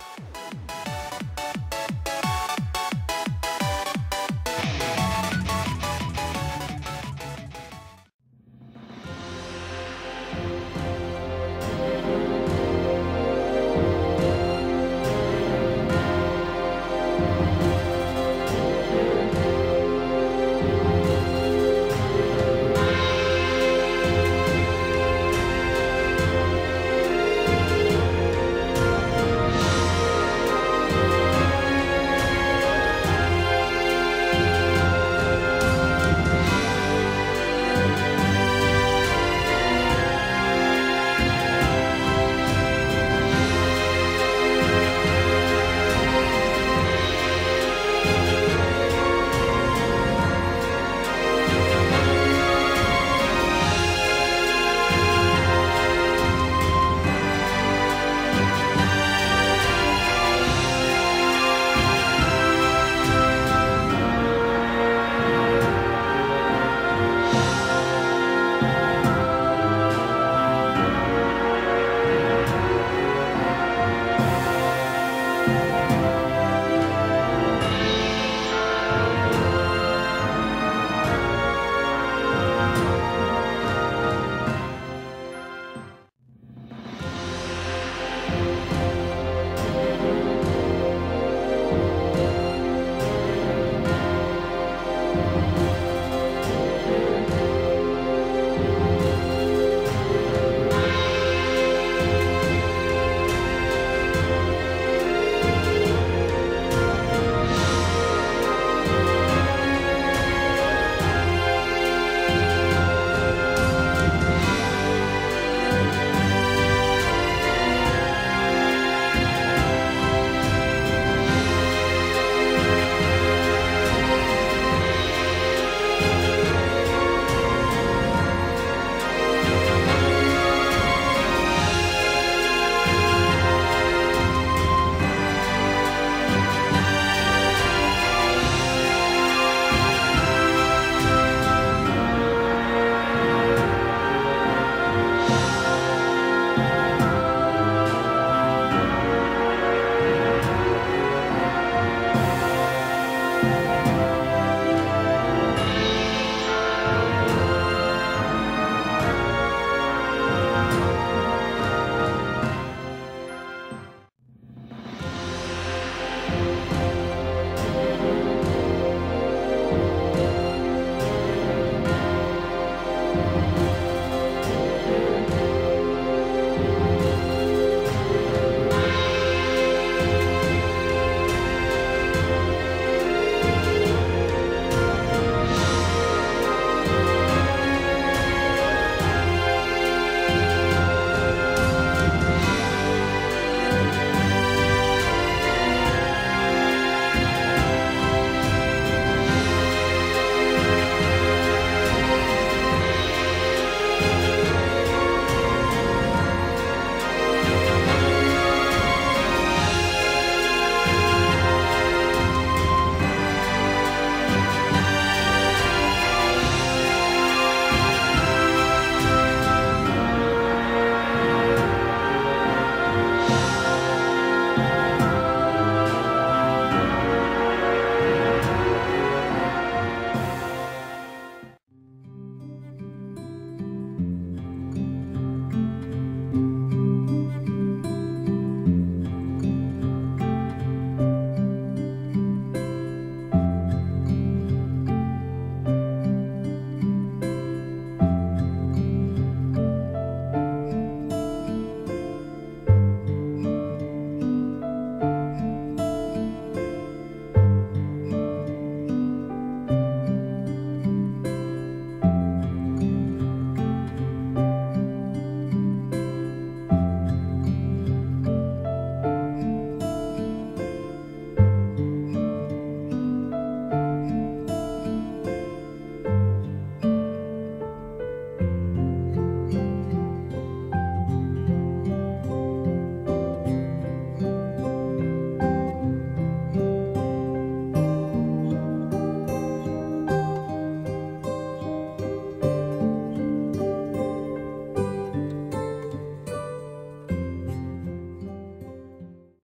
Bye.